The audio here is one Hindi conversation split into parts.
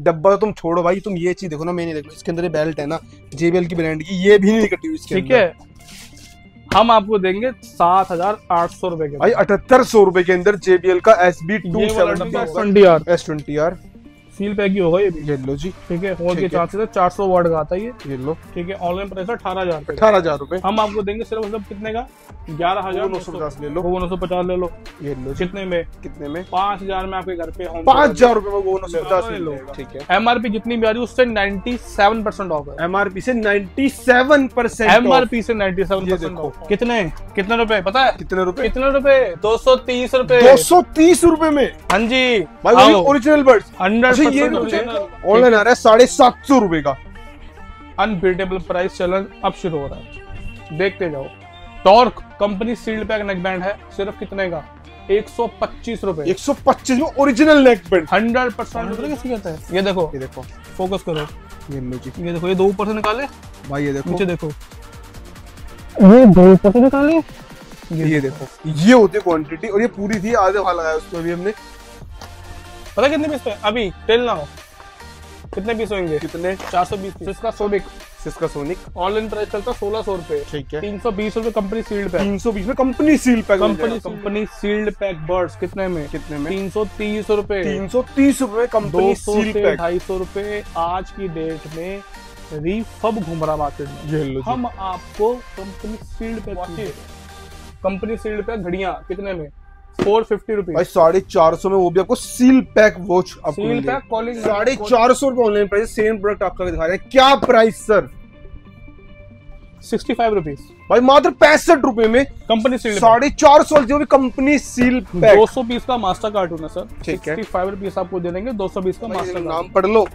डब्बा तो तुम छोड़ो भाई तुम ये चीज़ देखो ना मैं मैंने देखो इसके अंदर बेल्ट है ना जेबीएल की ब्रांड की ये भी नहीं कटी हुई ठीक है। हम आपको देंगे सात हज़ार आठ सौ रुपए के। भाई अठहत्तर सौ रुपए के अंदर जेबीएल का S B two seven S twenty R S twenty R seal pack ही होगा ये भी। ये लो जी। ठीक है? चांसेस है। चार सौ वाट का आता है ये। ये लो। ठीक है? ऑनलाइन प्राइस है अठारह हज़ार अठारह हज़ार रुपए। हम आपको देंगे सिर्फ़ मतलब कितने का? ग्यारह हज़ार नौ सौ। पचास ले लो। वो नौ सौ पचास ले लो। ये लो कितने में? कितने में? पाँच हज़ार में आपके घर पे पाँच हज़ार रुपए में वो नौ सौ पचास ले ले। ठीक है। एमआरपी जितनी भी आ रही है उससे 97 परसेंट ऑफ़ है। एमआरपी से 97 परसेंट एमआरपी से 97 ये परसेंट कितने? कितने रुपए? पता है? कितने रुपए? कितने रुपए? दो सौ तीस रुपए। दो सौ तीस रुपए में? हाँ जी। भाई ओरिजिनल बर्ड्स हंड्रेड ये ऑनलाइन आ रहा है साढ़े सात सौ रुपए का। अनबीटेबल प्राइस चैलेंज अब शुरू हो रहा है। देखते जाओ। Torque company sealed pack neck band है सिर्फ़ कितने का? एक सौ पच्चीस रुपए। एक सौ पच्चीस में original neck band hundred percent किसे कहते हैं? ये देखो। ये देखो। फोकस करो। ये जी ये देखो ये दो ऊपर से निकाले। भाई ये देखो। नीचे देखो। ये दो ऊपर से निकाले। ये देखो। ये होती है क्वांटिटी और ये पूरी थी आधे भाग लगाया उसमें भी हमने। पता कितने पीस पे? अभी टेल ना हो कितने पीस होंगे? कितने? चार सौ बीस इसका Sonic. Syska Sonic. Online price चलता है सोलह सौ रुपए। ठीक है। तीन सौ बीस रुपए कंपनी सील्ड पैक तीन सौ बीस में company seal pack company company sealed pack buds कितने में? कितने में? तीन सौ तीस रुपए। तीन सौ तीस रुपए दो कंपनी सौ सील पैक ढाई सौ रुपए आज की डेट में रिफब घूम रहा मार्केट में। ये लो हम आपको company sealed pack company sealed pack घड़ियाँ कितने में? फोर फिफ्टी भाई रुपीज़ साढ़े चार सौ में वो भी आपको सील पैक वॉच आपको सील पैक कॉलिंग साढ़े चार सौ रुपए ऑनलाइन प्राइस सेम प्रोडक्ट आपका दिखा रहे हैं। क्या price sir sixty five rupees भाई मात्र पैंसठ रुपए में कंपनी सील्ड साढ़े चार सौ जो भी कंपनी सील दो सौ पीस का मास्टर कार्टून है सर ठीक है। फाइव रुपीज़ आपको दे देंगे दो सौ बीस का मास्टर नाम पढ़ लो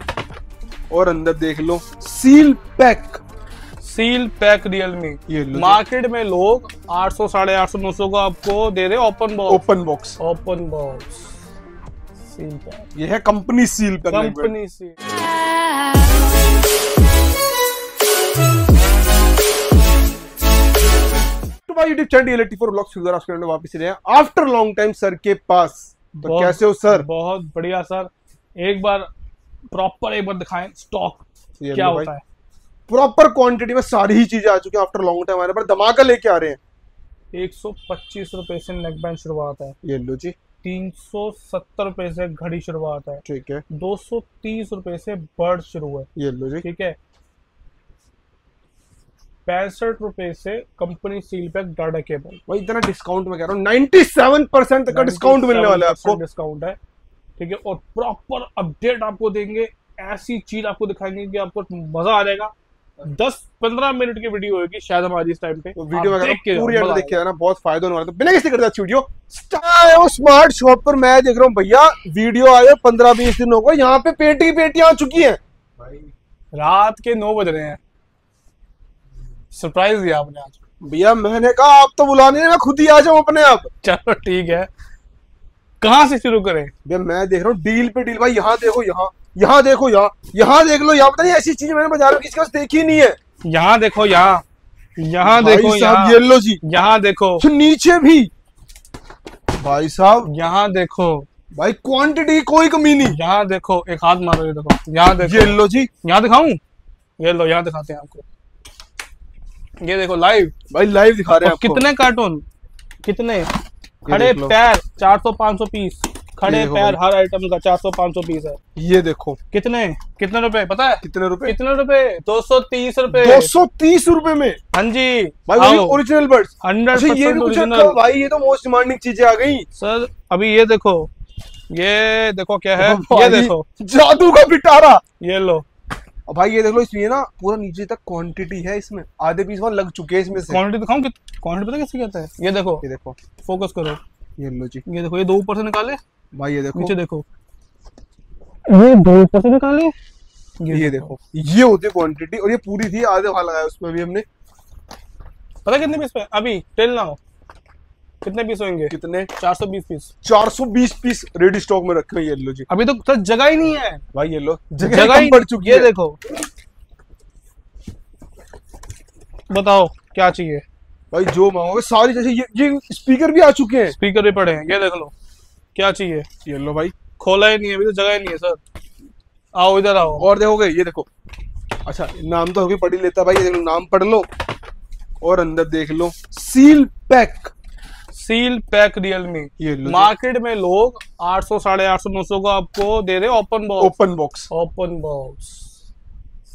और अंदर देख लो। Seal pack seal pack Realme. Market में लोग 800 साढ़े आठ सौ नौ सौ का आपको दे रहे open box open box open box seal pack ये है company seal pack company seal तो भाई YouTube channel reality for vlogs figure आपके वापस रहे हैं आफ्टर लॉन्ग टाइम सर के पास। तो कैसे हो सर बहुत बढ़िया सर एक बार प्रॉपर एक बार दिखाएँ स्टॉक क्या होता है? प्रॉपर क्वांटिटी में सारी ही चीज़ें आ चुकी हैं आफ्टर लॉन्ग टाइम हमारे पर धमाका लेके आ रहे हैं। एक सौ पच्चीस रुपए से नेक बैंड शुरुआत है। ये लो जी। तीन सौ सत्तर रुपए से घड़ी शुरुआत है। ठीक है। दो सौ तीस रुपए से बर्ड शुरू है। ये लो जी। ठीक है। पैंसठ रुपए से company seal pack data cable भाई इतना डिस्काउंट में कह रहा हूँ 97 परसेंट का डिस्काउंट मिलने वाला है आपको। डिस्काउंट है। ठीक है और प्रॉपर अपडेट आपको देंगे। ऐसी चीज़ आपको दिखाएँगे कि आपको मज़ा आ जाएगा। दस पंद्रह मिनट की वीडियो होगी शायद हमारी इस टाइम पे। तो वीडियो आप देख के पूरी देख के आना बहुत फ़ायदा होने वाला है। तो बिना किसी करता अच्छी वीडियो स्मार्ट शॉप पर मैं देख रहा हूँ भैया वीडियो आए पंद्रह बीस दिन हो गए यहाँ पे पेटी पेटियाँ आ चुकी है। रात के नौ बज रहे हैं। सरप्राइज़ दिया आपने आज। भैया मैंने कहा आप तो बुलाने नहीं, मैं खुद ही आ जाऊँ अपने आप। चलो ठीक है। कहाँ से शुरू करें? भैया मैं देख रहा हूँ डील पे डील भाई यहाँ देखो यहाँ। यहाँ देखो यहाँ यहाँ देख लो यहाँ पता नहीं ऐसी चीज़ मैंने बाज़ार में किसी पास देखी नहीं है। यहाँ देखो यहाँ यहाँ देखो यहाँ ये लो जी। यहाँ देखो। नीचे भी। भाई साहब। यहाँ देखो। भाई क्वांटिटी कोई कमी नहीं। यहाँ देखो एक हाथ मारो ये देखो। यहाँ देखो। ये लो जी। यहाँ दिखाऊँ? ये लो यहाँ दिखाते हैं आपको। ये देखो लाइव भाई लाइव दिखा रहे हैं आपको। कितने कार्टून कितने? खड़े पैर चार सौ 400 500 पीस। खड़े पैर हर आइटम का 400 500 पीस है। ये देखो। कितने? कितने रुपए? पता है? कितने रुपए? कितने रुपए? दो सौ तीस रूपए। दो सौ तीस रूपए में? हाँ जी। भाई ओरिजिनल बर्ड्स हंड्रेड अच्छा ये भाई ये तो मोस्ट डिमांडिंग चीज़ें आ गई। सर अभी ये देखो। ये देखो क्या है। ये देखो। जादू का पिटारा। ये लो। भाई ये देख लो इसमें ना पूरा नीचे तक क्वांटिटी है इसमें। आधे पीस वहाँ लग चुके हैं इसमें से। क्वांटिटी दिखाऊँ क्वांटिटी पता कैसे कहता है? ये देखो। ये देखो। फोकस करो। ये लो जी। ये देखो ये दो ऊपर से निकाले। भाई ये देखो। नीचे देखो। ये दो ऊपर से निकाले। ये देखो। ये होती है क्वांटिटी और ये पूरी थी आधे वहाँ लगाया उसमें भी हमने। पता कितने पीस पे अभी टेल ना हो कितने पीस होंगे? कितने? 420 पीस 420 पीस रेडी स्टॉक में रखे हुए हैं ये लो जी। अभी तो सर जगह ही नहीं है। भाई ये लो। जगह जगह ही बढ़ चुकी ये है। देखो। बताओ क्या चाहिए? भाई जो मांगोगे सारी जैसे ये ये स्पीकर भी आ चुके हैं। स्पीकर भी पड़े हैं। ये देख लो। क्या चाहिए? ये लो भाई। खोला ही नहीं है अभी तो जगह ही नहीं है सर। आओ इधर आओ। और देखोगे ये देखो। अच्छा नाम तो होगी पढ़ ही लेता भाई ये देखो नाम पढ़ लो और अंदर देख लो। Seal pack seal pack Realme ये लो मार्केट में लोग 800 साढ़े आठ सौ नौ सौ को आपको दे रहे open box open box open box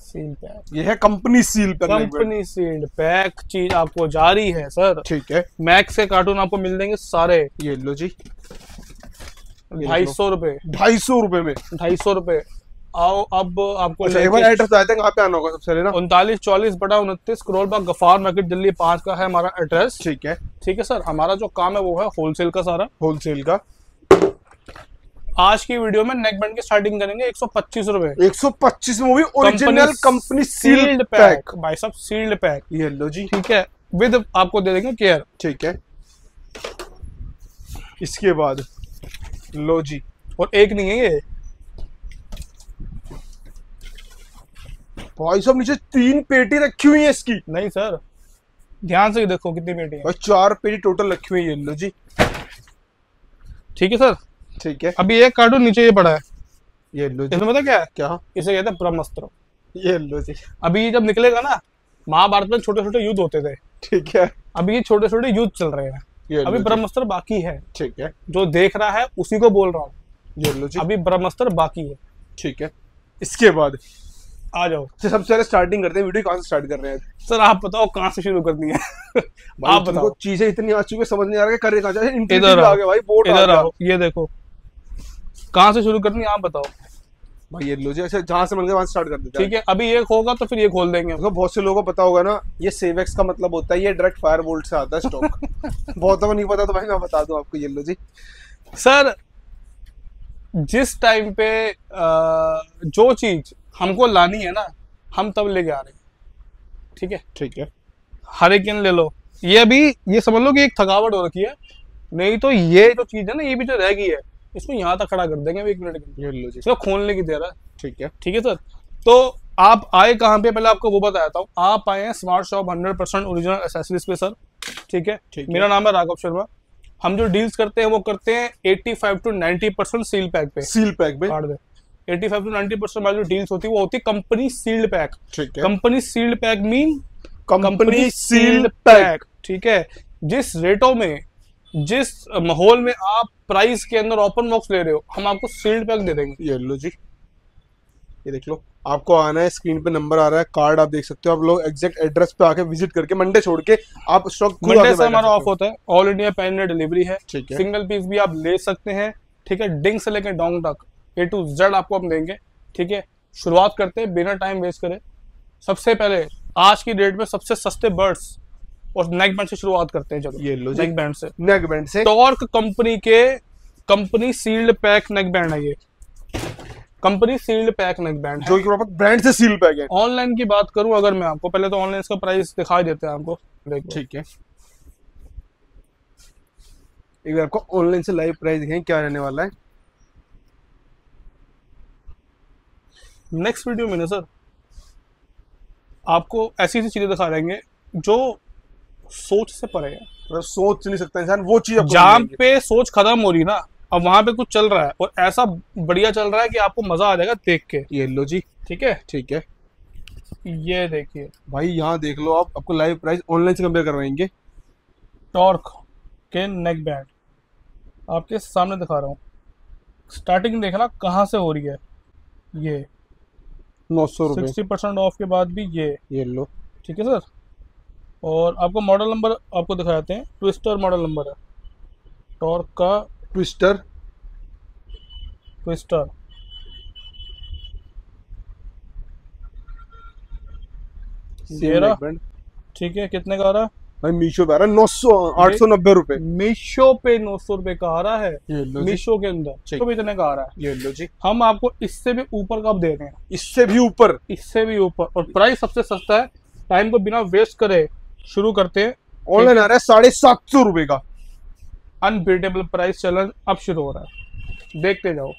seal pack ये है company seal pack company sealed pack चीज़ आपको जारी है सर। ठीक है। मैक्स के कार्टून आपको मिल देंगे सारे। ये लो जी। ढाई सौ रुपए। ढाई सौ रुपए में। ढाई सौ रुपए। आओ अब आपको अच्छा एड्रेस बताए थे कहाँ पे आना होगा सबसे पहले ना उनतालीस चौलीस बटा उनतीस करोड़ बाग गफार मार्केट दिल्ली पाँच का है हमारा एड्रेस ठीक है। ठीक है सर हमारा जो काम है वो है होलसेल का सारा। होलसेल का। आज की वीडियो में नेक बैंड की स्टार्टिंग करेंगे एक सौ पच्चीस रूपए। एक सौ पच्चीस में भी ओरिजिनल कंपनी सील्ड पैक भाई साहब सील्ड पैक ये लो जी। ठीक है विद आपको दे देंगे केयर ठीक है। इसके बाद लो जी। और एक नहीं है ये। भाई साहब नीचे तीन पेटी रखी हुई है इसकी। नहीं सर। ध्यान से देखो कितनी पेटी है। चार पेटी टोटल रखी हुई है लो जी। ठीक है सर। ठीक है। अभी एक कार्टून नीचे ये पड़ा है। ये लो जी। इसमें पता क्या है? क्या? इसे कहते हैं ब्रह्मस्त्र। ये लो जी। अभी जब निकलेगा ना महाभारत में छोटे छोटे युद्ध होते थे। ठीक है। अभी ये छोटे छोटे युद्ध चल रहे हैं। अभी। ब्रह्मस्त्र बाकी है। ठीक है। जो देख रहा है उसी को बोल रहा हूँ। ये लो जी। अभी ब्रह्मस्त्र बाकी है। ठीक है। इसके बाद आ जाओ। तो सबसे पहले स्टार्टिंग करते हैं। वीडियो कहाँ से स्टार्ट कर रहे हैं? सर आप बताओ कहाँ से शुरू करनी है? आप बताओ। चीज़ें इतनी आ चुकी है समझ नहीं आ रहा है करे कहाँ जाए इधर आओ। ये देखो। कहाँ से शुरू करनी है आप बताओ। भाई ये लो जी अच्छा जहाँ से मन गया वहाँ स्टार्ट कर देते हैं। ठीक है अभी ये होगा तो फिर ये खोल देंगे। देखो बहुत से लोगों को पता होगा ना ये सेवेक्स का मतलब होता है ये डायरेक्ट फायर वोल्ट से आता है स्टॉक बहुतों को नहीं पता तो भाई मैं बता दूँ आपको ये लो जी। सर जिस टाइम पे जो चीज़ हमको लानी है ना हम तब लेके आ रहे हैं। ठीक है? ठीक है। हरिकेन ले लो। ये अभी ये समझ लो कि एक थकावट हो रखी है। नहीं तो ये जो चीज़ है ना ये भी जो रह गई है। इसको यहाँ तक खड़ा कर देंगे अभी एक मिनट के। ये इसको खोलने की देर है। ठीक है। ठीक है सर? तो आप आए कहाँ पे? पहले आपको वो बताता हूँ आप आए हैं smart shop hundred percent original accessories पे सर। ठीक है? ठीक। मेरा नाम है राघव शर्मा। हम जो डील्स करते हैं वो करते हैं 85 टू 90 परसेंट सील पैक पे। सील पैक काट दे 85 टू 90 परसेंट वाली जो डील्स होती है वो होती है कंपनी सील्ड पैक ठीक है। Company sealed pack mean company seal pack ठीक है? जिस रेटों में जिस माहौल में आप प्राइस के अंदर ओपन बॉक्स ले रहे हो हम आपको सील्ड पैक दे देंगे। ये लो जी। ये देख लो आपको आना है स्क्रीन पे नंबर आ रहा है कार्ड आप देख सकते हो आप लोग एग्जैक्ट एड्रेस पे आके विज़िट करके मंडे छोड़ के आप स्टॉक मंडे से हमारा ऑफ़ होता है all India pan India delivery है। ठीक है। सिंगल पीस भी आप ले सकते हैं ठीक है डिंग से लेकर डोंग तक। ए टू जेड आपको हम देंगे ठीक है। शुरुआत करते हैं बिना टाइम वेस्ट करे। सबसे पहले आज की डेट में सबसे सस्ते बर्ड्स और नेक बैंड से शुरुआत करते हैं चलो। ये लो नेक बैंड से। नेक बैंड से। टॉर्क कंपनी के company sealed pack neck band है ये। Company sealed pack neck band जो कि ब्रांड से सील पैक है। ऑनलाइन की बात करूँ अगर मैं आपको पहले तो ऑनलाइन इसका प्राइस दिखाई देते हैं आपको। देखो। ठीक है। एक बार आपको ऑनलाइन से लाइव प्राइस दिखाएँ क्या रहने वाला है। नेक्स्ट वीडियो में ना सर आपको ऐसी ऐसी चीज़ें दिखा देंगे जो सोच से परे है। मतलब सोच नहीं सकता इंसान वो चीज़ जहाँ। पे सोच खत्म हो रही ना अब वहाँ पे कुछ चल रहा है और ऐसा बढ़िया चल रहा है कि आपको मज़ा आ जाएगा देख के। ये लो जी। ठीक है? ठीक है। ये देखिए। भाई यहाँ देख लो आप आपको लाइव प्राइस ऑनलाइन से कंपेयर करवाएँगे। टॉर्क के नेक बैंड आपके सामने दिखा रहा हूँ। स्टार्टिंग देखना कहाँ से हो रही है। ये। नौ सौ सिक्सटी परसेंट ऑफ़ के बाद भी ये। ये लो। ठीक है सर और आपको मॉडल नंबर आपको दिखाते हैं। ट्विस्टर मॉडल नंबर है। टॉर्क का ट्विस्टर ट्विस्टर ये रहा। बैंड ठीक है कितने का आ रहा है? भाई मीशो पे आ रहा है। नौ सौ आठ सौ नब्बे रुपए। मीशो पे नौ सौ रुपए का आ रहा है। मीशो के अंदर। तो भी इतने का आ रहा है। ये लो जी। हम आपको इससे भी ऊपर का अब दे रहे हैं। इससे भी ऊपर। इससे भी ऊपर। और प्राइस सबसे सस्ता है। टाइम को बिना वेस्ट करे। शुरू करते हैं। ऑनलाइन आ रहा है? साढ़े सात सौ रुपए का। अनबीटेबल प्राइस चैलेंज अब शुरू हो रहा है। देखते जाओ।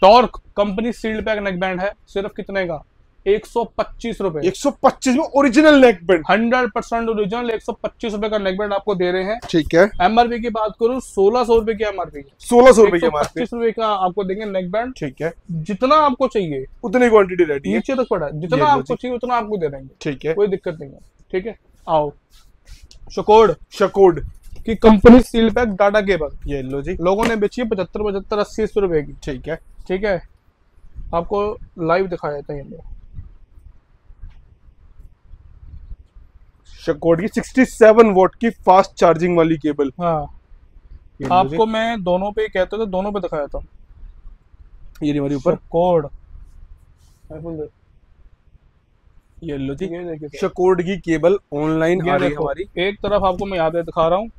Torque company sealed pack neck band है। सिर्फ़ कितने का? एक सौ पच्चीस रुपए। एक सौ पच्चीस में original neck band hundred percent original एक सौ पच्चीस रुपए का नेक बैंड आपको दे रहे हैं। ठीक है। एमआरपी की बात करूँ सोलह सौ रुपए की एमआरपी सोलह सौ रुपए की पच्चीस रुपए का आपको देंगे नेक बैंड ठीक है। जितना आपको चाहिए। उतनी क्वांटिटी रेडी है। नीचे तक पड़ा जितना आपको चाहिए उतना आपको दे देंगे। ठीक है। कोई दिक्कत नहीं है। ठीक है। आओ। शकोड। शकोड। की company seal pack data cable. ये लो जी। लोगों ने बेची है पचहत्तर पचहत्तर अस्सी अस्सी रुपए की। ठीक है। ठीक है? आपको लाइव दिखाया जाता है शकोड की 67 वोट की फास्ट चार्जिंग वाली केबल हाँ। आपको मैं दोनों पे कहते थे दोनों पे दिखाया था। ये हमारी ऊपर। कोड ये लो जी ये देखिए। सर। शकोड की केबल ऑनलाइन आ रही है हमारी। एक तरफ़ आपको मैं यहाँ पे दिखा रहा हूँ।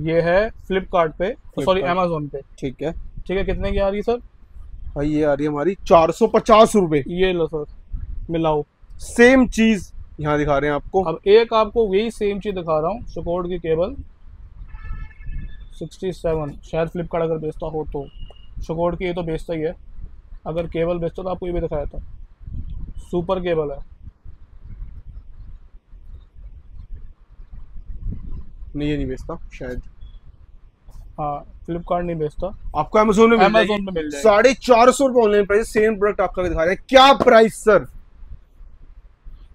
ये है फ्लिपकार्ट पे सॉरी अमेजोन पे। ठीक है। ठीक है कितने की आ रही है सर भाई ये आ रही है हमारी चार सौ पचास रुपए। ये लो सर मिलाओ। सेम चीज़ यहाँ दिखा रहे हैं आपको। अब एक आपको वही सेम चीज़ दिखा रहा हूँ सपोर्ट की केबल। 67 शायद फ्लिपकार्ट अगर बेचता हो तो। सपोर्ट की ये तो बेचता ही है। अगर केबल बेचता तो आपको ये भी दिखाया था। सुपर केबल है। नहीं ये नहीं बेचता शायद। हाँ फ्लिपकार्ट नहीं बेचता। आपको अमेजोन में मिल Amazon में मिल जाएगा। साढ़े चार सौ रुपए ऑनलाइन प्राइस सेम प्रोडक्ट आपका दिखा रहे हैं। क्या price sir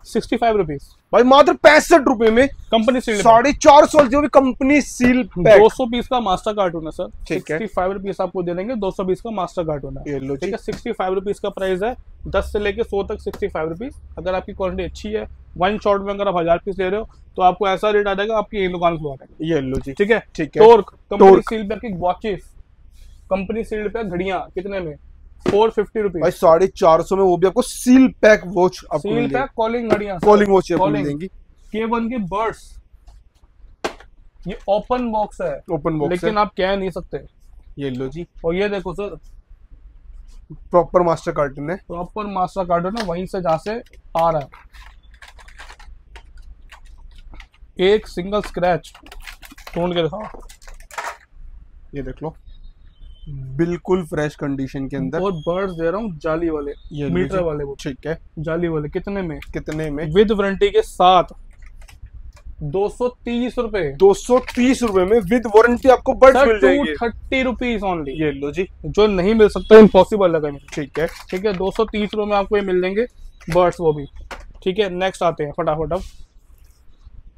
sixty five rupees भाई मात्र पैंसठ रुपए में कंपनी सील्ड साढ़े चार सौ जो भी कंपनी सील दो पैक सौ पीस का मास्टर कार्ड होना सर। ठीक है। सिक्सटी फाइव रुपीज़ आपको दे देंगे दो सौ बीस का मास्टर है ये लो ठीक है सिक्सटी फाइव रुपीज़ का प्राइस है दस से लेके सौ तक सिक्सटी फाइव रुपीज़ अगर आपकी क्वालिटी अच्छी है वन शॉट में अगर आप हज़ार पीस ले रहे हो तो आपको ऐसा रेट आ जाएगा आपकी दुकान खुलवा देंगे ये लो जी। ठीक है? ठीक है। टोर्क कंपनी सील पैक की वॉचेस कंपनी सील पैक घड़ियाँ कितने में? फोर फिफ्टी भाई रुपीज़ साढ़े चार सौ में वो भी आपको seal pack watch seal pack calling घड़ियाँ कॉलिंग वॉच। जाएँगी के वन के बर्ड्स ये ओपन बॉक्स है। ओपन बॉक्स लेकिन आप कह नहीं सकते। ये लो जी। और ये देखो सर। प्रॉपर मास्टर कार्टून है। प्रॉपर मास्टर कार्टून है वहीं से जहाँ से आ रहा है। एक सिंगल स्क्रैच ढूंढ के दिखाओ। ये देख लो। बिल्कुल फ्रेश कंडीशन के अंदर। और बर्ड्स दे रहा हूँ जाली वाले ये मीटर वाले वो। ठीक है। जाली वाले कितने में? कितने में? विद वारंटी के साथ। दो सौ तीस रूपए। दो सौ तीस रुपए में विद वारंटी आपको बर्ड मिल जाएँगे। थर्टी रुपीज़ ओनली ये लो जी। जो नहीं मिल सकता इम्पॉसिबल लगा मुझे। ठीक है। ठीक है दो सौ तीस रुपए में आपको ये मिल जाएँगे बर्ड्स वो भी। ठीक है नेक्स्ट आते हैं फटाफट अब।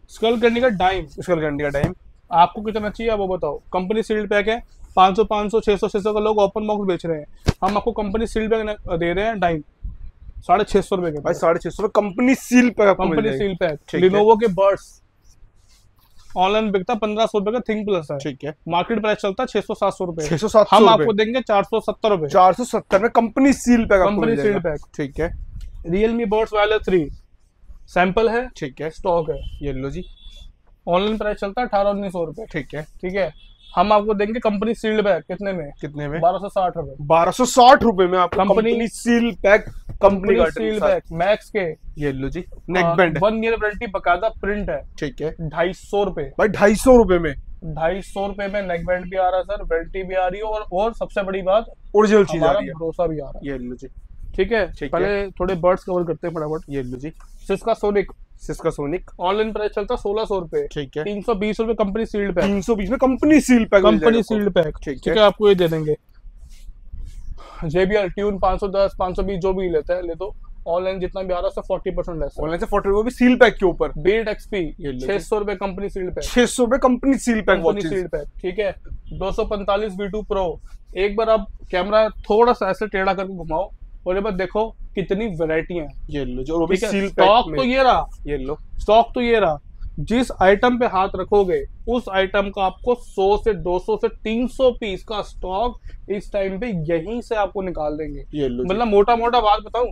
स्कल करने का टाइम इसका गारंटी का टाइम आपको कितना चाहिए आप वो बताओ। कंपनी सील्ड पैक है 500 500 600 600 का लोग ओपन बॉक्स बेच रहे हैं। हम आपको कंपनी सील पैक दे रहे हैं टाइम साढ़े छह सौ रुपए के भाई साढ़े छह सौ company seal pack company seal pack Lenovo के बर्ड्स ऑनलाइन बिकता पंद्रह सौ रुपए का थिंक प्लस है। ठीक है। मार्केट प्राइस चलता है छह सौ सात सौ रुपए। छह सौ सात हम आपको देंगे चार सौ सत्तर रुपए। चार सौ सत्तर में company seal pack company sealed pack ठीक है। Realme buds wireless three sample है। ठीक है। स्टॉक है। ये लो जी। ऑनलाइन प्राइस चलता है अठारह उन्नीस सौ रुपए। ठीक है। ठीक है। हम आपको देंगे कंपनी सील्ड बैग कितने में? कितने में? बारह सौ साठ रूपए। बारह सौ साठ रुपए में आपको company- seal pack company seal pack Max के ये लो जी neck band one year warranty बकायदा प्रिंट है। ठीक है। ढाई सौ रुपए। भाई ढाई सौ रुपए में। ढाई सौ रुपए में नेक बैंड भी आ रहा है सर वारंटी भी आ रही है और और सबसे बड़ी बात ओरिजिनल चीज़ आ रही है। भरोसा भी आ रहा है। ये लो जी। ठीक है? पहले थोड़े बर्ड्स कवर करते हैं फटाफट। ये लो जी। Syska Sonic Syska Sonic online price चलता सोलह सौ रुपए। ठीक है। तीन सौ बीस रुपए कंपनी सील्ड पैक तीन सौ बीस में company seal pack company sealed pack ठीक है। आपको ये दे देंगे। JBL ट्यून 510 520 जो भी लेता है ले तो ऑनलाइन जितना भी आ रहा है फोर्टी परसेंट लेस ऑनलाइन से फोर्टी वो भी सील पैक के ऊपर। बीट एक्सपी छह सौ रुपए कंपनी सील्ड पैक छह सौ रुपए company seal pack company sealed pack ठीक है। दो सौ पैंतालीस वी टू प्रो एक बार आप कैमरा थोड़ा सा ऐसे टेढ़ा करके घुमाओ। और एक बार देखो कितनी वेराइटियाँ हैं। ये लो जो भी सील स्टॉक तो ये रहा। ये लो। स्टॉक तो ये रहा। जिस आइटम पे हाथ रखोगे उस आइटम का आपको 100 से 200 से 300 पीस का स्टॉक इस टाइम पे यहीं से आपको निकाल देंगे। मतलब मोटा मोटा बात बताऊँ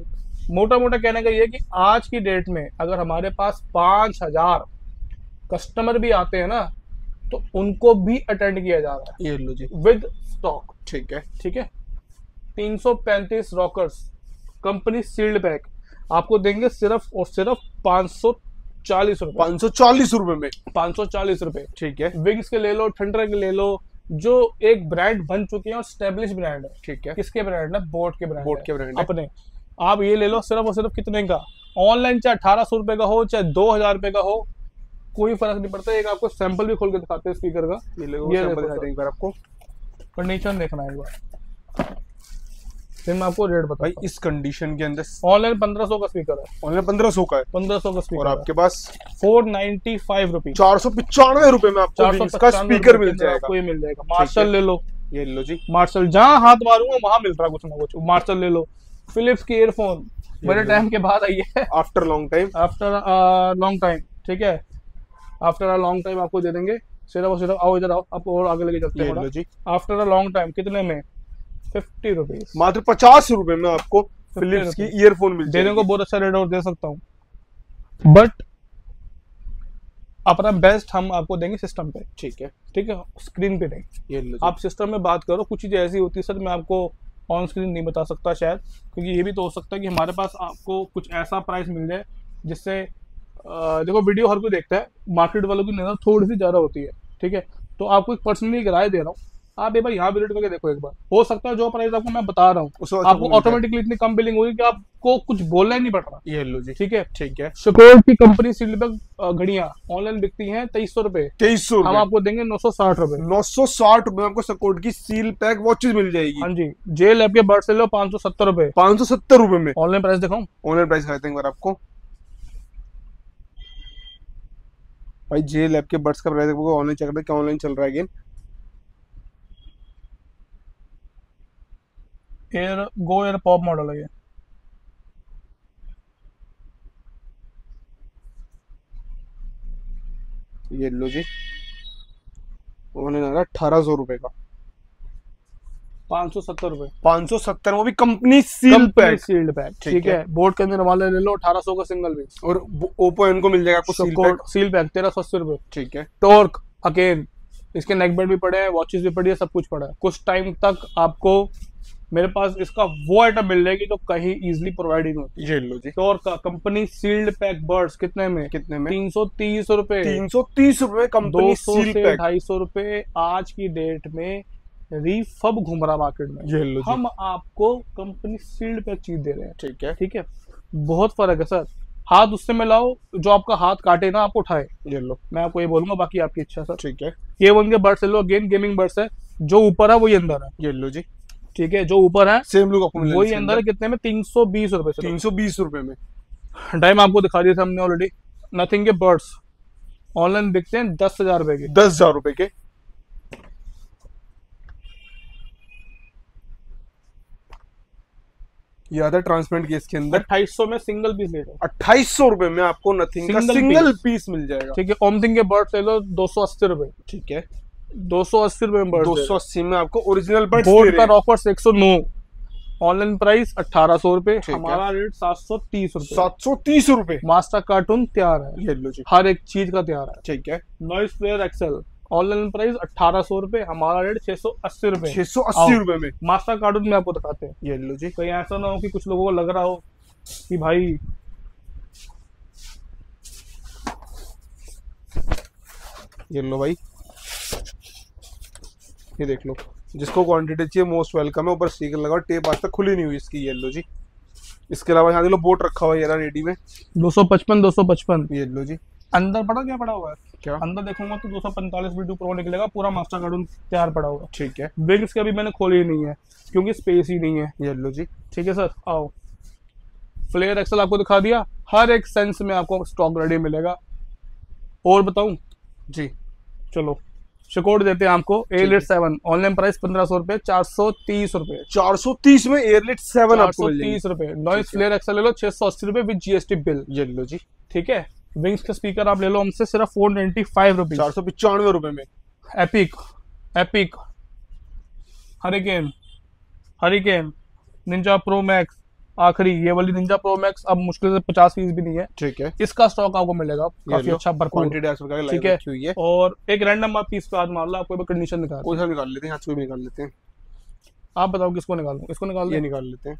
मोटा मोटा कहने का ये कि आज की डेट में अगर हमारे पास पाँच हज़ार कस्टमर भी आते हैं ना तो उनको भी अटेंड किया जा रहा ये लो जी। है विद स्टॉक ठीक है। ठीक है? 335 रॉकर्स कंपनी सील्ड पैक आपको देंगे सिर्फ़ और सिर्फ़ पाँच सौ चालीस रुपए। पाँच सौ चालीस रुपए में। पाँच सौ चालीस रुपए। ठीक है। विंग्स के ले लो थंडर के ले लो जो एक ब्रांड बन चुके हैं और स्टेब्लिश ब्रांड है। ठीक है। किसके ब्रांड है? बोट के ब्रांड Boat के है। अपने। आप ये ले लो सिर्फ़ और सिर्फ़ कितने का? ऑनलाइन चाहे अठारह सौ रुपए का हो चाहे दो हज़ार रुपए का हो कोई फ़र्क नहीं पड़ता। एक आपको सैंपल भी खोल के दिखाते हैं स्पीकर का। ये आपको। कंडीशन देखना है एक बार। फिर मैं आपको रेट भाई बताई इस कंडीशन के अंदर ऑनलाइन पंद्रह सौ का स्पीकर है। ऑनलाइन पंद्रह सौ का है। पंद्रह सौ का स्पीकर और आपके पास फोर नाइनटी फाइव रुपीज़ चार सौ पिचानवे रुपए में आपको चार सौ इसका स्पीकर मिल जाएगा। आपको ये मिल जाएगा। मार्शल ले लो। ये लो जी। मार्शल जहाँ हाथ मारूँगा वहाँ मिल रहा है कुछ ना कुछ। मार्शल ले लो। फिलिप्स की एयरफोन बड़े टाइम के बाद आई है। After long time after long time ठीक है? आफ्टर अ लॉन्ग टाइम आपको दे देंगे। सिर्फ़ और सिर्फ़ आओ इधर आओ। आपको और आगे लेके चलते हैं जी। आफ्टर अ लॉन्ग टाइम कितने में? फिफ्टी रुपीज़ मात्र पचास रुपए में आपको फिलिप्स की ईयरफोन मिल देने को बहुत अच्छा रेट और दे सकता हूँ। बट अपना बेस्ट हम आपको देंगे सिस्टम पे। ठीक है। ठीक है? स्क्रीन पे नहीं ये आप सिस्टम में बात करो कुछ चीज़ें ऐसी होती है सर मैं आपको ऑन स्क्रीन नहीं बता सकता शायद क्योंकि ये भी तो हो सकता है कि हमारे पास आपको कुछ ऐसा प्राइस मिल जाए जिससे देखो वीडियो हर कोई देखता है मार्केट वालों की नज़र थोड़ी सी ज़्यादा होती है। ठीक है? तो आपको एक पर्सनली राय दे रहा हूँ। आप एक बार यहाँ विज़िट करके देखो एक बार। हो सकता है जो प्राइस आपको मैं बता रहा हूँ आपको ऑटोमेटिकली इतनी कम बिलिंग होगी कि आपको कुछ बोलना ही नहीं पड़ रहा। ये लो जी। ठीक है? ठीक है। शिकोर की कंपनी सील्ड बैग घड़ियाँ ऑनलाइन बिकती हैं तेईस सौ रुपए। तेईस सौ हम आपको देंगे नौ सौ साठ रुपए। नौ सौ साठ रुपए आपको सकोट की सील पैक वॉचेस मिल जाएगी। हाँ जी। जे लैब के बर्ड से लो पाँच सौ सत्तर रुपए। पाँच सौ सत्तर रूपए में। ऑनलाइन प्राइस दिखाऊँ? ऑनलाइन प्राइस खाते हैं आपको। भाई जे लैब के बर्ड्स का प्राइस ऑनलाइन रहा है क्या ऑनलाइन चल रहा है Air Go Air Pop model है ये। ये लो जी। ऑनलाइन आ रहा अठारह सौ रुपए का। पाँच सौ सत्तर रुपए। पाँच सौ सत्तर वो भी company seal pack sealed pack ठीक है। बोर्ड के अंदर वाले ले लो अठारह सौ का सिंगल पीस और ओप्पो एन को मिल जाएगा आपको सील पैक सील पैक तेरह सौ अस्सी रुपए। ठीक है। टॉर्क अकेन इसके नेक बैंड भी पड़े हैं वॉचेस भी पड़ी है सब कुछ पड़ा है। कुछ टाइम तक आपको मेरे पास इसका वो आइटम मिल जाएगी जो कहीं इजिली प्रोवाइड ही होती। ये लो जी। टॉर्क का कंपनी सील्ड पैक बर्ड्स कितने में? कितने में? तीन सौ तीस रूपए। तीन सौ तीस रुपए दो सौ ढाई सौ रूपए आज की डेट में रिफब घूम रहा मार्केट में। ये लो जी। हम आपको कंपनी सील्ड पैक चीज़ दे रहे हैं। ठीक है। ठीक है? बहुत फ़र्क है सर। हाथ उससे मिलाओ जो आपका हाथ काटे ना आपको उठाए। ये लो। मैं आपको ये बोलूँगा बाकी आपकी इच्छा सर। ठीक है। ये वन के बर्ड्स ले लो गेम गेमिंग बर्ड्स है। जो ऊपर है वही अंदर है। ये लो जी। ठीक है जो ऊपर है सेम लुक आपको मिलेगा वही अंदर है कितने में? तीन सौ बीस रूपए तीन सौ बीस रुपए में। डाइम आपको दिखा दिया था हमने ऑलरेडी नथिंग के बर्ड्स ऑनलाइन बिकते हैं दस हज़ार रुपए के। दस हज़ार रुपए के। ये आता है ट्रांसपेरेंट केस के अंदर? अट्ठाईस सौ में सिंगल पीस ले लो। अट्ठाईस सौ रुपए में आपको नथिंग का सिंगल पीस मिल जाएगा। ठीक है ओमथिंग के बर्ड्स ले लो दो सौ अस्सी रुपए। ठीक है। दो सौ अस्सी रुपए में दो सौ अस्सी में आपको ओरिजिनल बर्ड्स बोर्ड का ऑफ़र एक सौ नौ। ऑनलाइन प्राइस अठारह सौ रुपए। हमारा रेट सात सौ तीस रुपए। सात सौ तीस रुपए। मास्टर कार्टून तैयार है। ये लो जी। हर एक चीज़ का तैयार है। ठीक है। Noise player excel online price अठारह सौ रुपए हमारा रेट छह सौ अस्सी रुपए। छह सौ अस्सी रूपए में। मास्टर कार्टून में आपको दिखाते हैं। ये लो जी। कहीं ऐसा ना हो कि कुछ लोगों को लग रहा हो कि भाई ये लो भाई। ये देख लो। जिसको क्वांटिटी चाहिए मोस्ट वेलकम है। ऊपर स्टिकर लगा टेप आज तक खुली नहीं हुई इसकी ये लो जी। इसके अलावा यहाँ देख लो बोट रखा हुआ है रेडी में। दो सौ पचपन दो सौ पचपन। ये लो जी। अंदर पड़ा क्या पड़ा हुआ है? क्या? अंदर देखूँगा तो दो सौ पैंतालीस वीडियो प्रो निकलेगा पूरा मास्टर कार्टून तैयार पड़ा हुआ ठीक है। विंग्स का भी मैंने खोली ही नहीं है क्योंकि स्पेस ही नहीं है। ये लो जी। ठीक है सर आओ। फ्लेयर एक्सल आपको दिखा दिया। हर एक सेंस में आपको स्टॉक रेडी मिलेगा। और बताऊँ? जी। चलो। शिकोड देते हैं आपको ए लेट सेवन ऑनलाइन प्राइस पंद्रह सौ रुपए चार सौ तीस रुपए चार सौ तीस में एयरलेट सेवन आपको तीस रुपए नॉइस फ्लेयर एक्सल ले लो छह सौ अस्सी रुपए विद जीएसटी बिल ये लो जी। ठीक है? विंग्स का स्पीकर आप ले लो हमसे सिर्फ़ फोर नाइन्टी फाइव रुपीज़ चार सौ पचानवे रुपए में। Epic epic hurricane hurricane ninja pro max आखिरी ये वाली निंजा प्रो मैक्स अब मुश्किल से पचास पीस भी नहीं है। ठीक है। इसका स्टॉक आपको मिलेगा। काफ़ी अच्छा भरपूर। ठीक है। और एक रैंडम आप पीस पे हाथ मार लो आपको कंडीशन निकाल कोई निकाल लेते हैं आज कोई निकाल लेते हैं। आप बताओ किसको निकाल दूँ इसको निकाल ये निकाल लेते हैं।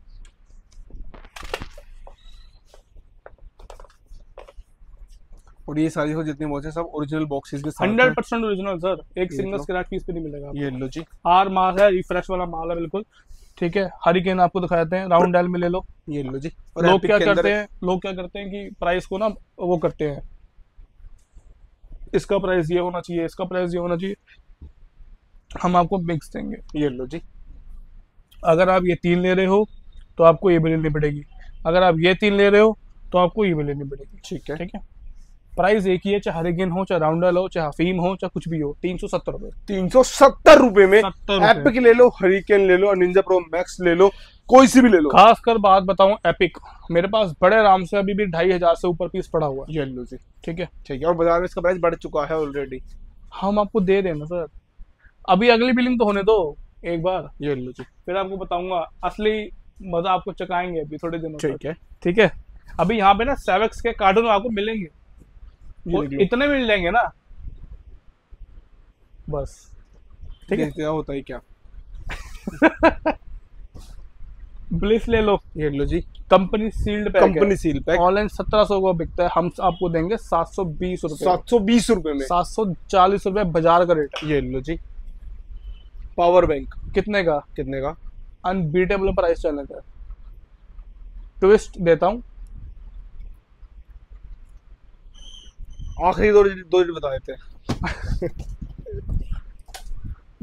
और ये सारी हो जितनी बॉक्स है सब ओरिजिनल बॉक्सेस के हंड्रेड परसेंट ओरिजिनल सर एक सिंगल स्क्रैच पीस पे नहीं मिलेगा। ये लो जी। आर माल है रिफ्रेश वाला माल है बिल्कुल। ठीक है? हरिकेन आपको दिखाते हैं राउंड डायल में ले लो। ये लो जी लोग क्या करते हैं। लोग क्या करते हैं कि प्राइस को ना वो करते हैं। इसका प्राइस ये होना चाहिए इसका प्राइस ये होना चाहिए। हम आपको मिक्स देंगे। ये लो जी अगर आप ये तीन ले रहे हो तो आपको ये भी लेनी पड़ेगी। अगर आप ये तीन ले रहे हो तो आपको ये भी लेनी पड़ेगी। ठीक है। ठीक है? प्राइस एक ही है चाहे हरिकेन हो चाहे राउंडल हो चाहे हफीम हो चाहे कुछ भी हो तीन सौ सत्तर रूपए। तीन सौ सत्तर रूपए में एपिक ले लो हरिकेन ले लो निंजा प्रो मैक्स ले लो कोई सी भी ले लो। खासकर बात बताऊँ एपिक मेरे पास बड़े आराम से अभी भी ढाई हज़ार से ऊपर पीस पड़ा हुआ है। ये लो जी। ठीक है? ठीक है और बाज़ार में इसका प्राइस बढ़ चुका है ऑलरेडी हम आपको दे देना सर। अभी अगली बिलिंग तो होने दो एक बार। ये लो जी। फिर आपको बताऊँगा असली मज़ा आपको चकाएँगे अभी थोड़े दिनों ठीक है। ठीक है? अभी यहाँ पे ना सेवेक्स के कार्टून आपको मिलेंगे। इतने मिल जाएँगे ना। बस। ठीक है। हैं होता है क्या? ब्लिस ले लो। ये लो जी। Company sealed pack company seal pack online सत्रह सौ का बिकता है। हम आपको देंगे सात सौ बीस रुपए। सात सौ बीस रुपए में। सात सौ चालीस रुपए बाज़ार का रेट ये लो जी। पावर बैंक कितने का? कितने का? अनबीटेबल प्राइस चैलेंज है। ट्विस्ट देता हूँ। आखिरी दो दो बता देते हैं।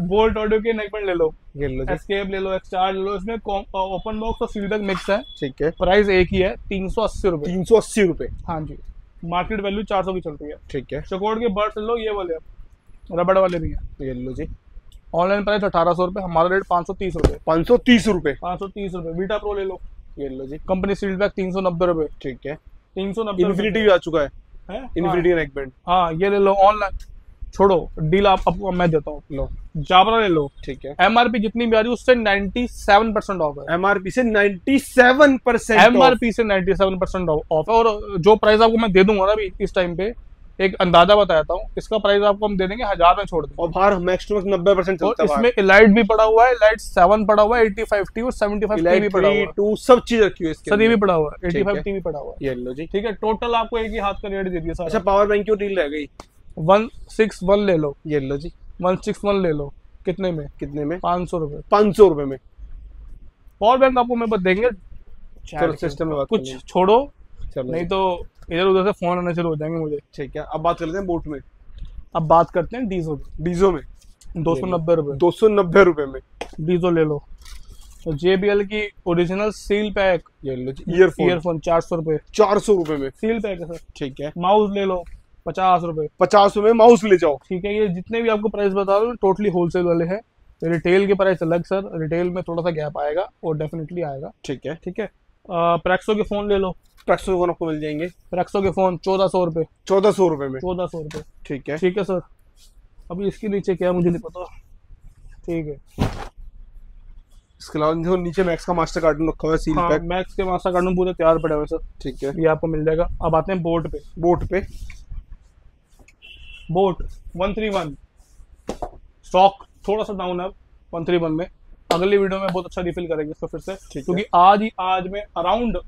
बोल्ट ऑडियो के नेकबैंड ले लो। लो जी। एस्केप ले लो एक्सचार्ज ले लो इसमें ओपन बॉक्स और सील मिक्स है। ठीक है। प्राइस एक ही है तीन सौ अस्सी रुपए। तीन सौ अस्सी रुपए। हाँ जी। मार्केट वैल्यू चार सौ की चलती है। ठीक है। चकोड़ के बर्ड्स ले लो ये वाले। रबड़ वाले भी हैं। ये लो जी। ऑनलाइन प्राइस अठारह सौ रुपये हमारा रेट पाँच सौ तीस रुपये पाँच सौ तीस रुपए। पाँच सौ तीस रुपये वीटा प्रो ले लो। ये लो जी। कंपनी सील्ड बैग तीन सौ नब्बे रुपये ठीक है। तीन सौ नब्बे इन्फिनिटी भी आ चुका है। इन्फिनिटी नेक बैंड हाँ हाँ, ये ले लो ऑनलाइन छोड़ो डील आप आपको मैं देता हूँ। लो। जाबरा ले लो। ठीक है। एमआरपी जितनी भी आ रही है उससे 97 परसेंट ऑफ़ है। एमआरपी से 97 परसेंट एमआरपी से 97 परसेंट ऑफ़ है और जो प्राइस आपको मैं दे दूँगा ना अभी इस टाइम पे एक अंदाज़ा बताता हूँ इसका प्राइस आपको हम दे देंगे हज़ार में छोड़ देंगे। और बाहर मैक्स टू मैक्स नब्बे परसेंट और इसमें इलाइट भी पड़ा हुआ है इलाइट सेवन पड़ा हुआ है एट्टी फाइव टी और सेवेंटी फाइव भी पड़ा हुआ टू सब चीज़ रखी हुई है इसके सर ये भी पड़ा हुआ है एटी फाइव टी भी पड़ा हुआ है। ये लो जी। ठीक है टोटल आपको एक ही हाथ का रेट दे दिया अच्छा पावर बैंक की डील रह गई? वन सिक्स वन ले लो। ये लो जी। वन सिक्स वन ले लो। कितने में? कितने में? पाँच सौ रुपये पाँच सौ रुपए में। पावर बैंक आपको मैं बस देंगे। सिस्टम में कुछ छोड़ो नहीं तो इधर उधर से फ़ोन आने शुरू हो जाएँगे मुझे। ठीक है अब बात कर लेते हैं बोट में। अब बात करते हैं डीजो डीजो में? दो सौ नब्बे रुपये दो सौ नब्बे रुपए में। डीजो ले लो। तो JBL की ओरिजिनल सील पैक ये लो ईयरफोन ईयरफोन चार सौ रुपये चार सौ रुपए में। सील पैक है सर। ठीक है। माउस ले लो पचास रुपये पचास रुपए माउस ले जाओ। ठीक है ये जितने भी आपको प्राइस बता रहा हूँ टोटली होलसेल वाले हैं। रिटेल के प्राइस अलग सर रिटेल में थोड़ा सा गैप आएगा और डेफिनेटली आएगा। ठीक है। ठीक है। प्रैक्सो के फ़ोन ले लो। प्रैक्सो फ़ोन आपको मिल जाएँगे। प्रैक्सो के फ़ोन चौदह सौ रुपये चौदह सौ रुपए में। चौदह सौ रुपये ठीक है। ठीक है सर अभी इसके नीचे क्या है मुझे नहीं पता। ठीक है। इसके अलावा नीचे मैक्स का मास्टर कार्टून रखा हुआ है सील हाँ पैक मैक्स के मास्टर कार्टून पूरे तैयार पड़े हुए सर ठीक है। ये आपको मिल जाएगा। अब आते हैं बोट पे। बोट पे। BoAt one three one stock थोड़ा सा डाउन है वन थ्री वन में। अगली वीडियो में बहुत अच्छा रिफिल करेंगे इसको फिर से। क्योंकि आज ही आज में अराउंड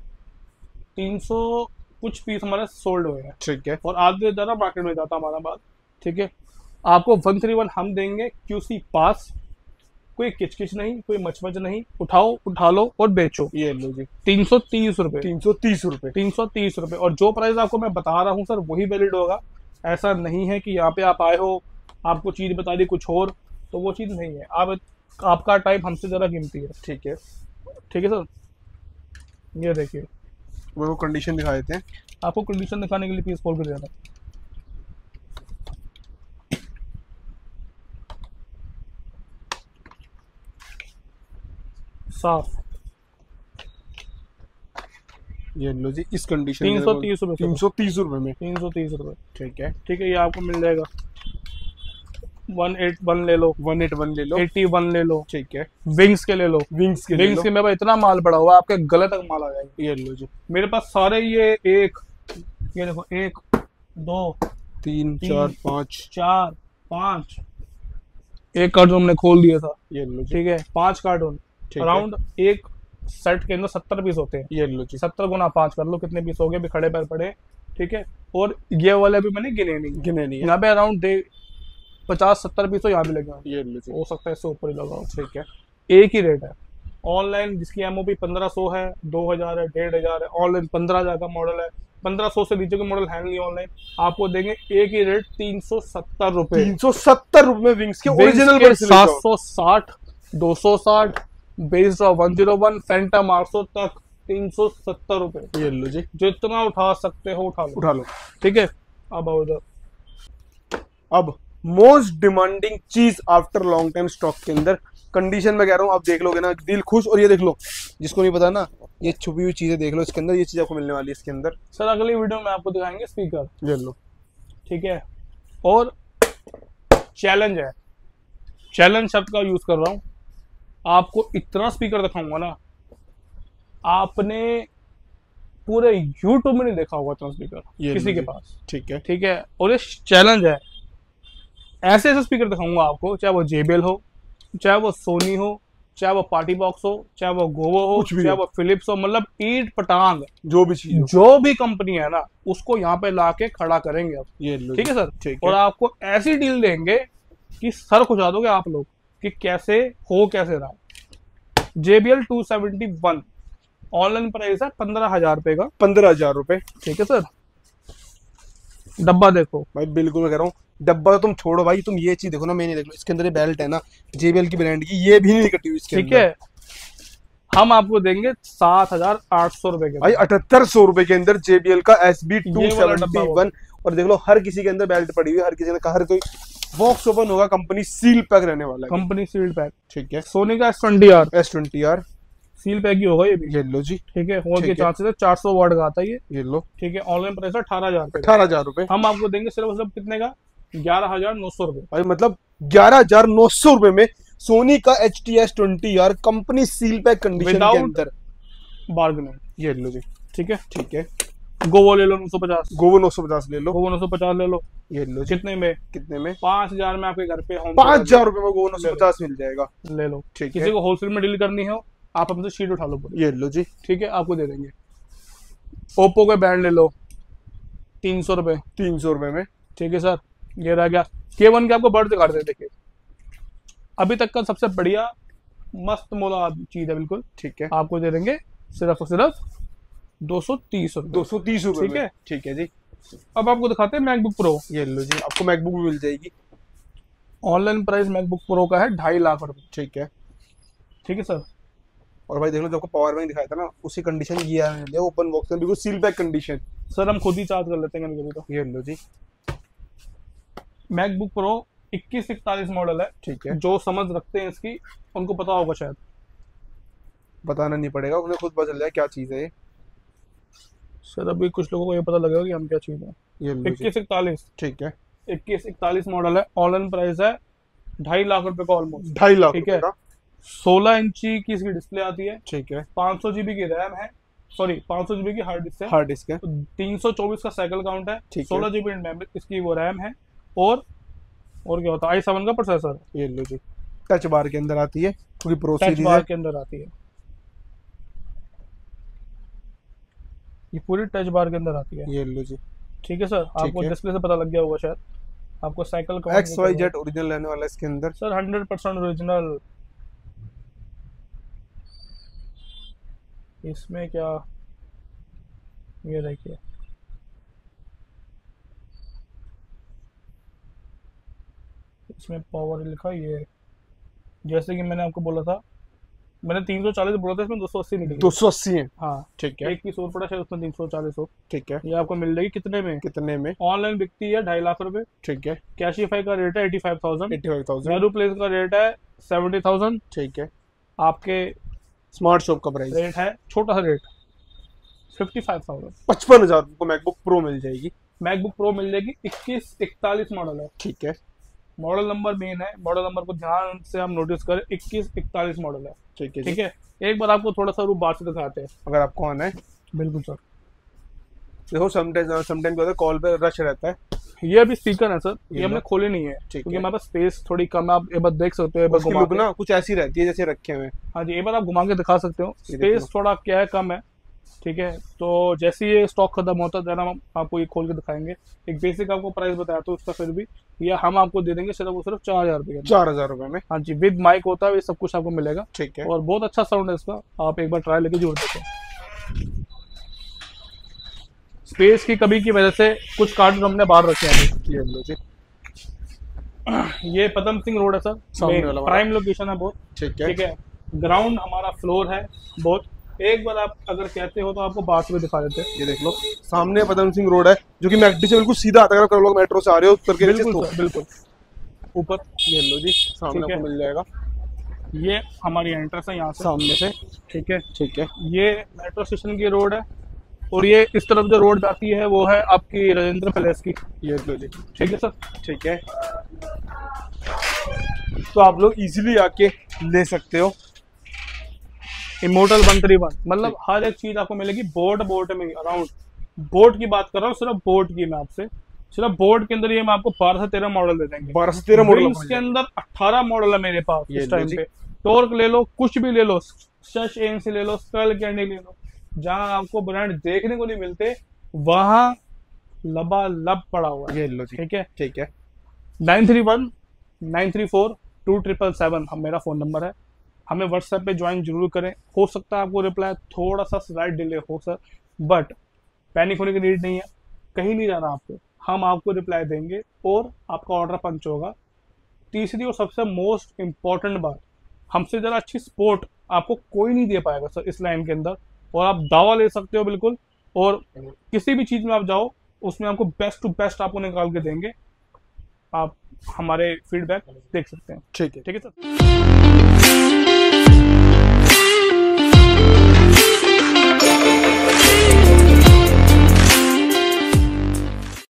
तीन सौ कुछ पीस हमारे सोल्ड हुए हैं। ठीक है। और आधे ज़्यादा मार्केट में जाता हमारा बात ठीक है? आपको वन थ्री वन हम देंगे क्यूसी पास। कोई किचकिच नहीं कोई मचमच नहीं। उठाओ उठा लो और बेचो। ये लो जी। तीन सौ तीस रुपये तीन सौ तीस रुपए। तीन सौ तीस रुपये और जो प्राइस आपको मैं बता रहा हूँ सर वही वैलिड होगा। ऐसा नहीं है कि यहाँ पे आप आए हो आपको चीज़ बता दी कुछ और तो वो चीज़ नहीं है। आप आपका टाइम हमसे ज़्यादा कीमती है। ठीक है। ठीक है सर ये देखिए। वो कंडीशन दिखा देते हैं। आपको कंडीशन दिखाने के लिए पीस खोल कर देना साफ़। ये लो जी इस कंडीशन 330 रुपए तीन सौ तीस रुपए में। तीन सौ तीस रुपये ठीक है। ठीक है ये आपको मिल जाएगा। वन एट वन ले लो। वन एट वन ले लो। एट्टी वन ले लो। ठीक है। विंग्स के ले लो। विंग्स के विंग्स के मेरे पास इतना माल पड़ा हुआ आपके गले तक माल आ जाएगा। ये लो जी। मेरे पास सारे ये एक ये देखो एक दो तीन तीन। चार पाँच। चार पाँच। एक कार्टून हमने खोल दिया था। ये लो ठीक है। पाँच कार्टून। अराउंड एक सेट के अंदर सत्तर पीस होते हैं। ये लो जी। सत्तर गुना पाँच कर लो कितने पीस हो गए अभी खड़े पैर पड़े। ठीक है। और ये वाले भी मैंने गिने नहीं गिने नहीं है। यहाँ पे अराउंड पचास सत्तर पीस तो यहाँ भी लगे ये हो सकता है इससे ऊपर ही लगा हो ठीक है। एक ही रेट है। ऑनलाइन जिसकी एमओपी 1500 है 2000 है 1500 है ऑनलाइन 15000 का मॉडल है। 1500 से नीचे के मॉडल है नहीं ऑनलाइन आपको देंगे एक ही रेट तीन सौ सत्तर रुपए। तीन सौ सत्तर रुपए में विंग्स के ओरिजिनल सात सौ साठ दो सौ साठ based one zero one phantom आठ सौ तक तीन सौ सत्तर रुपए। ये लो जी। जितना उठा सकते हो उठा लो। उठा लो। ठीक है? अब आओ इधर अब। मोस्ट डिमांडिंग चीज़ आफ्टर लॉन्ग टाइम स्टॉक के अंदर। कंडीशन में कह रहा हूँ आप देख लोगे ना दिल खुश और ये देख लो जिसको नहीं पता ना ये छुपी हुई चीज़ें देख लो इसके अंदर ये चीज़ आपको मिलने वाली है इसके अंदर। सर अगली वीडियो में आपको दिखाएँगे स्पीकर ये लो। ठीक है? और चैलेंज है। चैलेंज शब्द का यूज़ कर रहा हूँ। आपको इतना स्पीकर दिखाऊँगा ना आपने पूरे यूट्यूब में नहीं देखा होगा इतना स्पीकर किसी के पास। ठीक है। ठीक है? और ये चैलेंज है। ऐसे ऐसे स्पीकर दिखाऊँगा आपको चाहे वो जेबेल हो चाहे वो सोनी हो चाहे वो पार्टी बॉक्स हो चाहे वो गोवो हो चाहे वो फिलिप्स हो मतलब ईट पटांग जो भी चीज़ जो भी कंपनी है ना उसको यहाँ पे लाके खड़ा करेंगे आप। ये ठीक है सर? ठीक और आपको ऐसी डील देंगे कि सर खुजा दोगे आप लोग कि कैसे हो कैसे रहा। JBL two seventy one online price है पंद्रह हज़ार रुपए का। पंद्रह हज़ार रुपए। ठीक है सर? डब्बा देखो। भाई बिल्कुल मैं कह रहा हूँ डब्बा तो तुम छोड़ो भाई तुम ये चीज़ देखो ना मैंने देख लो इसके अंदर ये बेल्ट है ना जेबीएल की ब्रांड की ये भी नहीं कटी हुई ठीक है। हम आपको देंगे सात हज़ार आठ सौ रुपए के भाई अठहत्तर सौ रुपए के अंदर जेबीएल का S B two seventy one और देख लो हर किसी के अंदर बेल्ट पड़ी हुई हर किसी ने हर कोई बॉक्स ओपन होगा कंपनी सील पैक रहने वाला है। कंपनी सील्ड पैक ठीक है। सोनी का S twenty R S twenty R seal pack ही होगा ये भी। ये लो जी। ठीक है होने के चांसेस है चार सौ वाट का आता है ये। ये लो। ठीक है ऑनलाइन प्राइस है अठारह हज़ार अठारह हज़ार रुपए। हम आपको देंगे सिर्फ़ सिर्फ़ कितने का? ग्यारह हज़ार नौ सौ रुपए। भाई मतलब ग्यारह हज़ार नौ सौ रुपए में सोनी का H T S twenty R company seal pack condition के अंदर। बार्गेनिंग ये लो जी। ठीक है? ठीक है। गोवो ले लो नौ सौ पचास। गोवो नौ सौ पचास ले लो। गोवो नौ सौ पचास ले लो। ये लो कितने में? कितने में? पाँच हज़ार में आपके घर पे होम पाँच हज़ार रुपए में गोवो नौ सौ पचास मिल जाएगा। ले लो। ठीक किसी को होलसेल में डील करनी हो आप हमसे शीट उठा लो ये लो जी। ठीक है? आपको दे देंगे। ओप्पो के बैंड ले लो। तीन सौ रुपए। तीन सौ रुपए में। ठीक है सर? ये रह गया। के वन के आपको बर्ड दिखा रहे देखिए। अभी तक का सबसे बढ़िया मस्त मोला चीज़ है बिल्कुल। ठीक है। आपको दे देंगे सिर्फ़ और सिर्फ़ दो सौ तीस रुपये दो सौ तीस रुपए ठीक है। ठीक है जी। अब आपको दिखाते हैं मैकबुक प्रो ये लो जी आपको मैकबुक भी मिल जाएगी। ऑनलाइन प्राइस मैकबुक प्रो का है ढाई लाख रुपए। ठीक है। ठीक है सर? और भाई देख लो जो आपको पावर बैंक दिखाया था ना उसी कंडीशन ये ओपन बॉक्स में बिल्कुल सील पैक कंडीशन सर हम खुद ही चार्ज कर लेते हैं कभी कभी तो। ये लो जी। मैकबुक प्रो इक्कीस इकतालीस मॉडल है। ठीक है। जो समझ रखते हैं इसकी उनको पता होगा शायद। बताना नहीं पड़ेगा उन्हें खुद पता चल जाए क्या चीज़ है ये। सर अभी कुछ लोगों को ये पता लगेगा कि हम क्या चीज़ है। ये इक्कीस इकतालीस। ठीक है। इक्कीस इकतालीस मॉडल है ऑनलाइन प्राइस है ढाई लाख रुपए का ऑलमोस्ट ढाई लाख ठीक है। सोलह इंची की इसकी डिस्प्ले आती है। ठीक है। पाँच सौ जीबी की रैम है। सॉरी पाँच सौ जीबी की हार्ड डिस्क है। हार्ड डिस्क है। तीन सौ चौबीस का साइकिल काउंट है। है। सोलह जीबी मेमोरी इसकी वो रैम है। और और क्या होता है? आई सेवन का प्रोसेसर ये लो जी। टच बार के अंदर आती है क्योंकि प्रो टच सीरीज़ बार के अंदर आती है। ये पूरी टच बार के अंदर आती है। ये लो जी। ठीक है सर आपको डिस्प्ले से पता लग गया होगा शायद। आपको cycle X Y Z original रहने वाला है इसके अंदर। सर हंड्रेड परसेंट ओरिजिनल इसमें क्या? ये देखिए। इसमें पावर लिखा ये। जैसे कि मैंने आपको बोला था मैंने 340 बोला था इसमें 280 निकली दो सौ अस्सी है। हाँ। ठीक है। एक पीस और पड़ा शायद उसमें 340 हो। ठीक है। ये आपको मिल जाएगी कितने में? कितने में? ऑनलाइन बिकती है ढाई लाख रुपए। ठीक है। कैशिफाई का रेट है eighty five thousand eighty five thousand Nehru place का रेट है सेवेंटी थाउज़ेंड ठीक है। आपके स्मार्ट शॉप का प्राइस रेट है छोटा सा रेट फिफ्टी फाइव थाउज़ेंड पचपन हज़ार को मैकबुक प्रो मिल जाएगी। मैकबुक प्रो मिल जाएगी इक्कीस इकतालीस मॉडल है। ठीक है। मॉडल नंबर मेन है। मॉडल नंबर को ध्यान से हम नोटिस करें इक्कीस इकतालीस मॉडल है। ठीक है ठीक है? एक बार आपको थोड़ा सा रूप बाहर से दिखाते हैं। अगर आपको आना है? बिल्कुल सर देखो समटाइम समटाइम क्या होता है कॉल पे रश रहता है। ये अभी स्पीकर है सर ये हमने खोले नहीं है क्योंकि हमारे पास स्पेस थोड़ी कम है। आप एक बार देख सकते हो एक बार घुमा ना कुछ ऐसी रहती है जैसे रखे हुए हाँ। जी एक बार आप घुमा के दिखा सकते हो। स्पेस थोड़ा क्या है कम है। ठीक है? तो जैसे ये स्टॉक खत्म होता है हम आपको ये खोल के दिखाएँगे। एक बेसिक आपको प्राइस बताया तो उसका फिर भी। ये हम आपको दे देंगे सिर्फ़ और सिर्फ़ चार हज़ार रुपये चार हज़ार रुपए में। हाँ जी विद माइक होता है ये सब कुछ आपको मिलेगा। ठीक है। और बहुत अच्छा साउंड है इसका। आप एक बार ट्राई लेके ज़रूर देखें। स्पेस की कमी की वजह से कुछ कार्टून हमने बाहर रखे हैं। ये पदम सिंह रोड है सर। प्राइम लोकेशन है बहुत। ठीक है। ठीक है? ग्राउंड हमारा फ्लोर है बहुत। एक बार आप अगर कहते हो तो आपको बात में दिखा देते हैं। ये देख लो सामने पदम सिंह रोड है जो कि मैकडी से बिल्कुल सीधा आता है। अगर लोग मेट्रो से आ रहे हो उतर के बिल्कुल तो बिल्कुल। ऊपर। ये लो जी सामने आपको मिल जाएगा। ये हमारी एंट्रेंस है यहाँ से। सामने से। ठीक है। ठीक है। ये मेट्रो स्टेशन की रोड है और ये इस तरफ़ जो रोड जाती है वो है आपकी राजेंद्र पैलेस की। ये लो जी। ठीक है सर। ठीक है। तो आप लोग इजीली आके ले सकते हो। इमोटल वन थ्री वन मतलब हर एक चीज़ आपको मिलेगी बोट बोट में अराउंड बोट की बात कर रहा हूँ सिर्फ़ बोट की मैं आपसे. सिर्फ़ बोट के अंदर ये मैं आपको बारह से तेरह मॉडल दे देंगे. बारह से तेरह मॉडल के अंदर अट्ठारह मॉडल है मेरे पास इस टाइम पे. टॉर्क ले लो कुछ भी ले लो शश एएनसी ले लो स्कल कैंडी ले लो. जहाँ आपको ब्रांड देखने को नहीं मिलते वहाँ लबा लब पड़ा हुआ ये लो ठीक है? ठीक है. Nine three one nine three four two triple seven हम मेरा फ़ोन नंबर है. हमें व्हाट्सएप पे ज्वाइन ज़रूर करें। हो सकता है आपको रिप्लाई थोड़ा सा स्लाइड डिले हो सर बट पैनिक होने की नीड नहीं है। कहीं नहीं जाना आपको। हम आपको रिप्लाई देंगे और आपका ऑर्डर पंच होगा। तीसरी और सबसे मोस्ट इंपॉर्टेंट बात हमसे ज़रा अच्छी सपोर्ट आपको कोई नहीं दे पाएगा सर इस लाइन के अंदर। और आप दावा ले सकते हो बिल्कुल और किसी भी चीज़ में आप जाओ उसमें आपको बेस्ट टू बेस्ट आपको निकाल के देंगे। आप हमारे फीडबैक देख सकते हैं। ठीक है। ठीक है सर